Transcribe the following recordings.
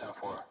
10 4.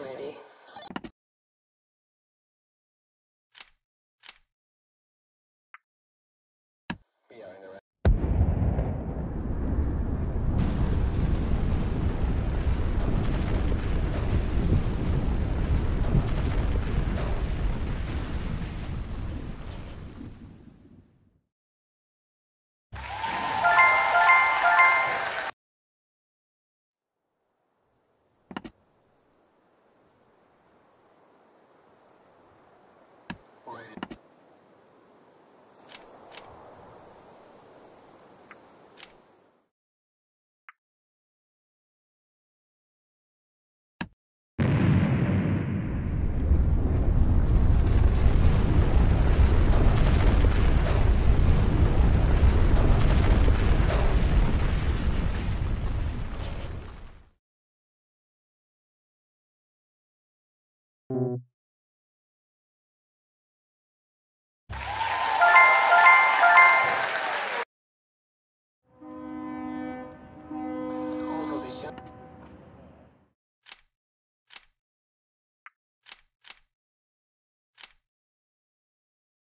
Right,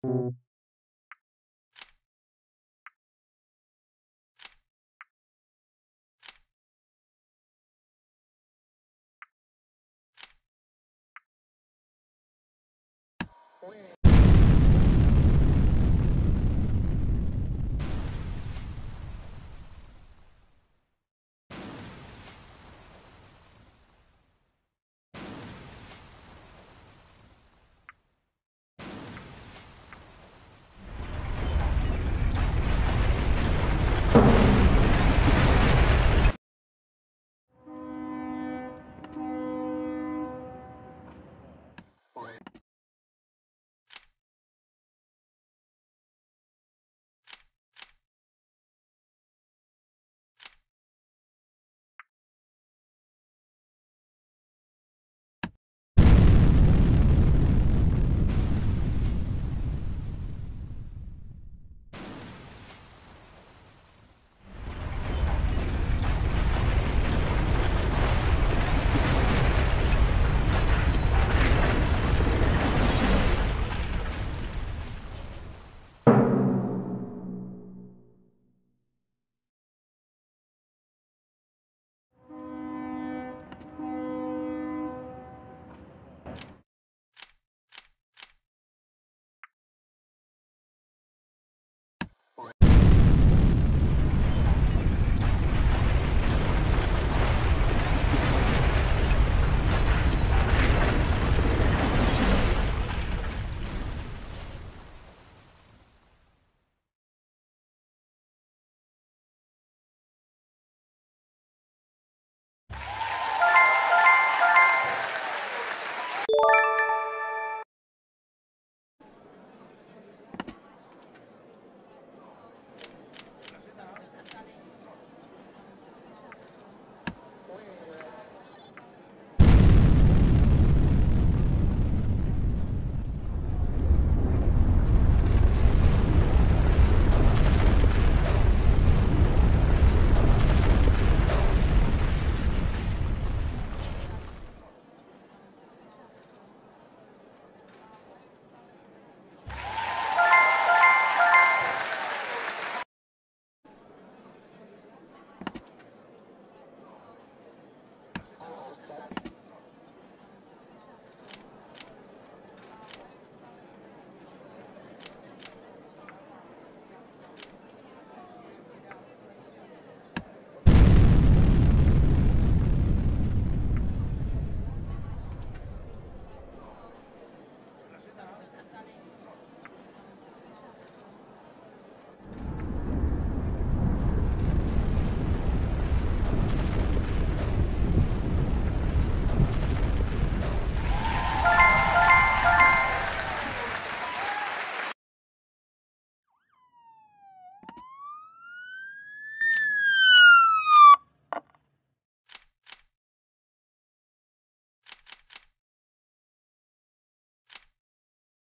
Where?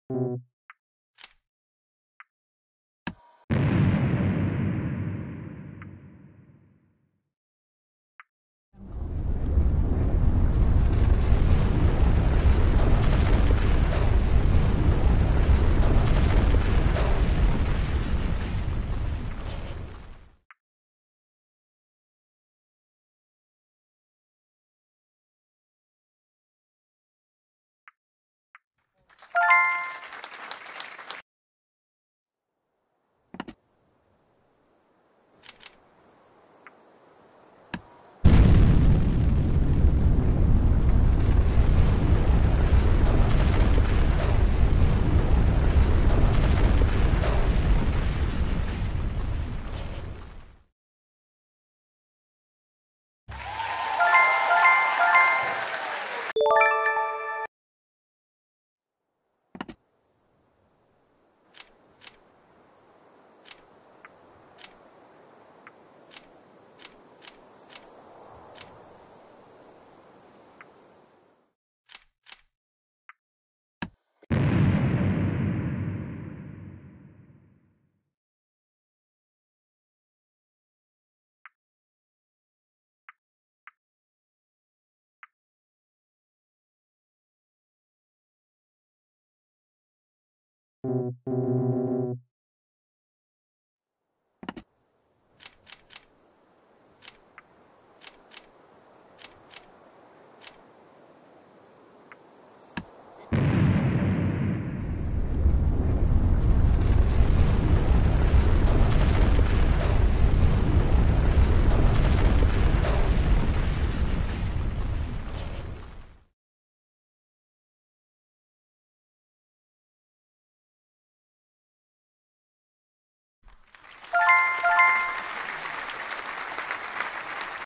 Thank mm -hmm. you.